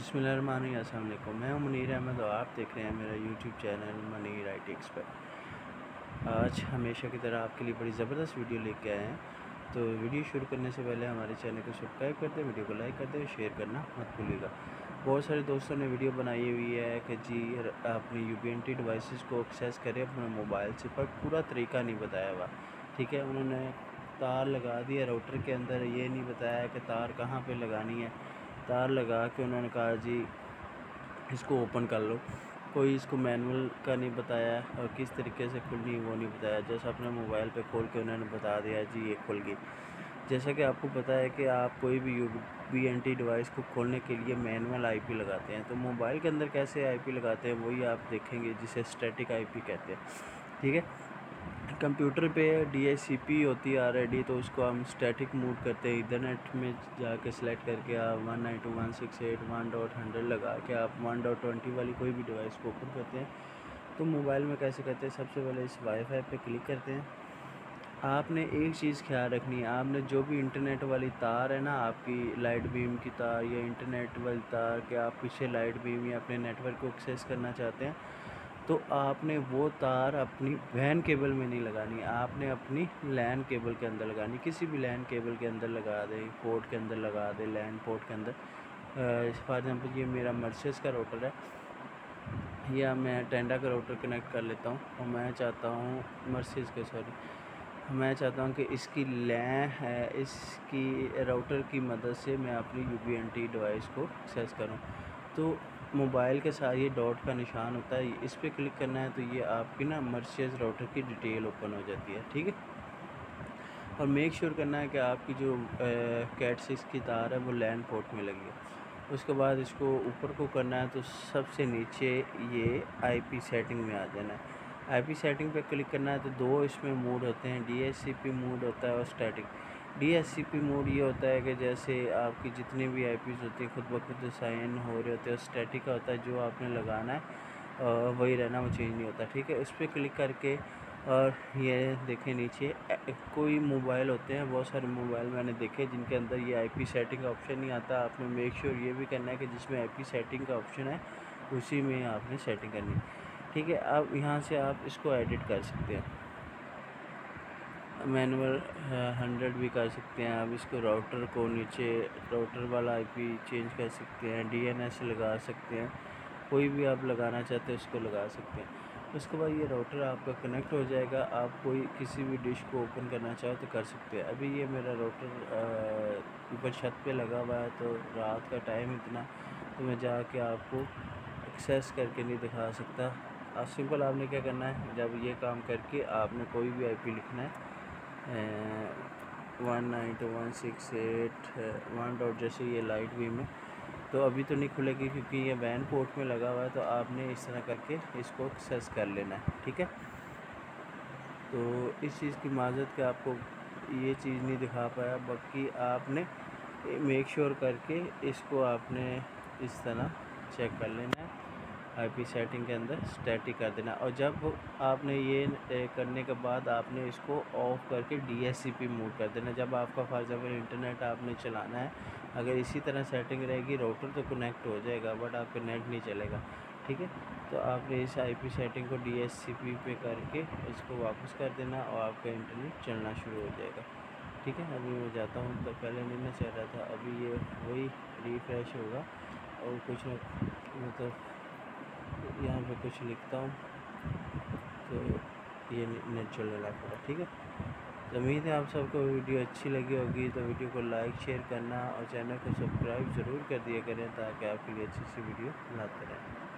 बसमिलकुम मैं हूँ मुनीर अहमद और आप देख रहे हैं मेरा YouTube channel Munir I T आज हमेशा की तरह आपके लिए बड़ी ज़बरदस्त वीडियो लेके आए हैं। तो वीडियो शुरू करने से पहले हमारे चैनल को सब्सक्राइब कर दें, वीडियो को लाइक कर दें, शेयर करना मत भूलिएगा। बहुत सारे दोस्तों ने वीडियो बनाई हुई है कि जी, अपनी यू पी डिवाइसेस को एक्सेस करें अपने मोबाइल से, पर पूरा तरीका नहीं बताया हुआ। ठीक है, उन्होंने तार लगा दिया राउटर के अंदर ये नहीं बताया कि तार कहाँ पर लगानी है। तार लगा के उन्होंने कहा, जी, इसको ओपन कर लो। कोई इसको मैनुअल का नहीं बताया और किस तरीके से खुलनी वो नहीं बताया। जैसे अपने मोबाइल पे खोल के उन्होंने बता दिया, जी, ये खुल गई। जैसा कि आपको पता है कि आप कोई भी U B N T device को खोलने के लिए मैनुअल आईपी लगाते हैं। तो मोबाइल के अंदर कैसे आईपी लगाते हैं, वही आप देखेंगे, जिसे स्टैटिक आईपी कहते हैं। ठीक है? कंप्यूटर पे डी होती है ऑलरेडी तो उसको हम स्टैटिक मूड करते हैं। इधरनेट में जाके सेलेक्ट करके आप one nine two one six eight one dot hundred लगा के आप वन डॉट ट्वेंटी वाली कोई भी डिवाइस को ओपन करते हैं। तो मोबाइल में कैसे करते हैं? सबसे पहले इस वाईफाई पे क्लिक करते हैं। आपने एक चीज़ ख्याल रखनी है, आपने जो भी इंटरनेट वाली तार है ना, आपकी लाइट बीम की तार या इंटरनेट वाली तार के आप पीछे लाइट बीम या अपने नेटवर्क को एक्सेस करना चाहते हैं तो आपने वो तार अपनी वैन केबल में नहीं लगानी, आपने अपनी लैन केबल के अंदर लगानी। किसी भी लैन केबल के अंदर लगा दें, पोर्ट के अंदर लगा दें, लैन पोर्ट के अंदर। फॉर एग्ज़ाम्पल ये मेरा मर्सेस का रोटर है, या मैं टेंडा का रोटर कनेक्ट कर लेता हूँ, और मैं चाहता हूँ मर्सेस के, सॉरी, मैं चाहता हूँ कि इसकी लैन है, इसकी राउटर की मदद से मैं अपनी यू डिवाइस को एक्सेस करूँ। तो मोबाइल के साथ ये डॉट का निशान होता है, इस पर क्लिक करना है तो ये आपकी ना मर्शियस राउटर की डिटेल ओपन हो जाती है, ठीक है? और मेक श्योर करना है कि आपकी जो कैट सिक्स की तार है वो लैंड पोर्ट में लगी है। उसके बाद इसको ऊपर को करना है तो सबसे नीचे ये आईपी सेटिंग में आ जाना है। आईपी सेटिंग पे क्लिक करना है तो दो इसमें मोड होते हैं डीएससीपी मोड होता है और static D S C P mode ये होता है कि जैसे आपकी जितनी भी आई पीज़ होती है, खुद ब खुद साइन हो रहे होते हैं स्टैटिक का होता है, जो आपने लगाना है वही रहना, वो चेंज नहीं होता, ठीक है? उस पर क्लिक करके, और ये देखें नीचे कोई मोबाइल होते हैं, बहुत सारे मोबाइल मैंने देखे जिनके अंदर ये आईपी सेटिंग का ऑप्शन नहीं आता, आपने मेक श्योर ये भी करना है कि जिसमें आईपी सेटिंग का ऑप्शन है, उसी में आपने सेटिंग करनी ठीक है? अब यहाँ से आप इसको एडिट कर सकते हैं। मैनुअल हंड्रेड भी कर सकते हैं। आप इसको राउटर को नीचे, राउटर वाला आईपी चेंज कर सकते हैं डीएनएस लगा सकते हैं। कोई भी आप लगाना चाहते हैं, उसको लगा सकते हैं। उसके बाद ये राउटर आपका कनेक्ट हो जाएगा। आप कोई किसी भी डिश को ओपन करना चाहो तो कर सकते हैं। अभी ये मेरा राउटर ऊपर छत पे लगा हुआ है तो रात का टाइम इतना तो मैं जाके आपको एक्सेस करके नहीं दिखा सकता। आप सिंपल आपने क्या करना है? जब ये काम करके आपने कोई भी आईपी लिखना है one nine two one six eight one dot जैसे ये लाइट भी में तो अभी तो नहीं खुलेगी क्योंकि ये वैन पोर्ट में लगा हुआ है तो आपने इस तरह करके इसको एक्सेस कर लेना है, ठीक है? तो इस चीज़ की माजत के आपको ये चीज़ नहीं दिखा पाया बाकी आपने मेक श्योर करके इसको आपने इस तरह चेक कर लेना है। आईपी सेटिंग के अंदर स्टैटिक कर देना। और जब आपने ये करने के बाद आपने इसको ऑफ़ करके डीएससीपी मूव कर देना। जब आपका फॉर एग्ज़ाम्पल इंटरनेट आपने चलाना है, अगर इसी तरह सेटिंग रहेगी राउटर तो कनेक्ट हो जाएगा बट आपका नेट नहीं चलेगा। ठीक है? तो आपने इस आईपी सेटिंग को डीएससीपी पे करके इसको वापस कर देना और आपका इंटरनेट चलना शुरू हो जाएगा। ठीक है? अभी मैं जाता हूँ तो पहले नहीं मैं चल रहा था। अभी ये वही रिफ़्रेश होगा और कुछ मतलब यहाँ पे कुछ लिखता हूँ तो ये नेचुरल इलाका ठीक है? तो उम्मीद है आप सबको वीडियो अच्छी लगी होगी तो वीडियो को लाइक, शेयर करना और चैनल को सब्सक्राइब ज़रूर कर दिया करें, ताकि आपके लिए अच्छी अच्छी वीडियो लाते रहें।